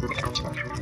就是讲起来说。